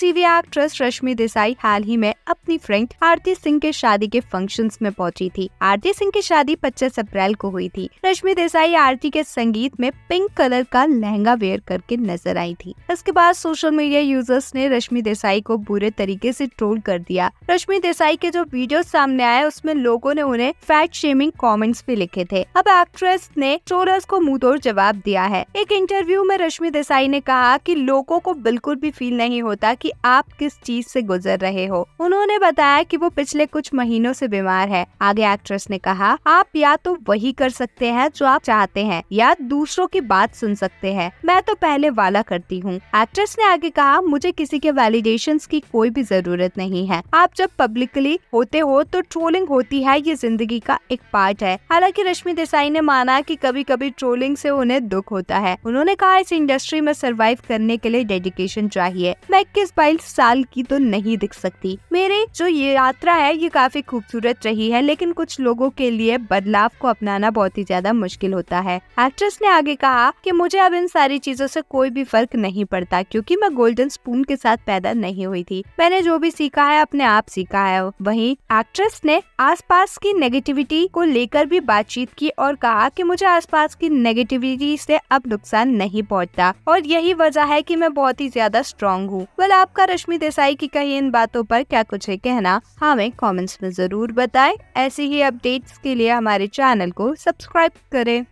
TV actress Rashmi Desai हाल ही में अपनी फ्रेंड आरती सिंह के शादी के फ़ंक्शंस में पहुँची थी। आरती सिंह की शादी 25 अप्रैल को हुई थी। रश्मि देसाई आरती के संगीत में पिंक कलर का लहंगा वेयर करके नज़र आई थी। इसके बाद सोशल मीडिया यूज़र्स ने रश्मि देसाई को बुरे तरीके से ट्रोल कर दिया। रश्मि देसाई के जो वीडियो सामने आए, उसमें लोगो ने उन्हें फैट शेमिंग कॉमेंट्स भी लिखे थे। अब एक्ट्रेस ने ट्रोलर्स को मुँह जवाब दिया है। एक इंटरव्यू में रश्मि देसाई ने कहा की लोगो को बिल्कुल भी फील नहीं होता कि आप किस चीज़ से गुजर रहे हो। उन्होंने बताया कि वो पिछले कुछ महीनों से बीमार है। आगे एक्ट्रेस ने कहा, आप या तो वही कर सकते हैं जो आप चाहते हैं, या दूसरों की बात सुन सकते हैं। मैं तो पहले वाला करती हूँ। एक्ट्रेस ने आगे कहा, मुझे किसी के वैलिडेशन की कोई भी ज़रूरत नहीं है। आप जब पब्लिकली होते हो तो ट्रोलिंग होती है, ये ज़िंदगी का एक पार्ट है। हालाँकि रश्मि देसाई ने माना कि कभी कभी ट्रोलिंग से उन्हें दुख होता है। उन्होंने कहा, इस इंडस्ट्री में सरवाइव करने के लिए डेडिकेशन चाहिए। मैं इक्कीस बाईस साल की तो नहीं दिख सकती। मेरी जो ये यात्रा है, ये काफ़ी खूबसूरत रही है, लेकिन कुछ लोगों के लिए बदलाव को अपनाना बहुत ही ज़्यादा मुश्किल होता है। एक्ट्रेस ने आगे कहा कि मुझे अब इन सारी चीज़ों से कोई भी फ़र्क नहीं पड़ता, क्योंकि मैं गोल्डन स्पून के साथ पैदा नहीं हुई थी। मैंने जो भी सीखा है, अपने आप सीखा है। वहीं एक्ट्रेस ने आसपास की नेगेटिविटी को लेकर भी बातचीत की और कहा कि मुझे आसपास की नेगेटिविटी से अब नुकसान नहीं पहुँचता। और यही वजह है कि मैं बहुत ही ज़्यादा स्ट्रॉन्ग हूँ। आपका रश्मि देसाई की कही इन बातों पर क्या कुछ है कहना, हमें कमेंट्स में ज़रूर बताएँ। ऐसे ही अपडेट्स के लिए हमारे चैनल को सब्सक्राइब करें।